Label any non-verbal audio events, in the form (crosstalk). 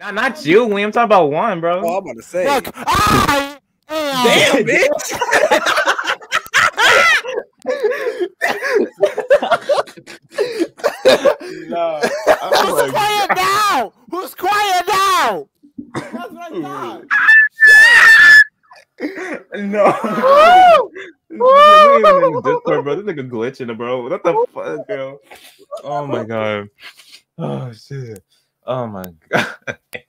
Not, not you, William. I'm talking about Juan, bro. Oh, I'm about to say. Look, ah, Damn, bitch. (laughs) no. Who's quiet (laughs) now? Who's quiet now? That's what I thought. No. Woo! Discord, bro. This nigga glitching, bro. What the fuck, bro? Oh my god. Oh shit. Oh my (laughs) god.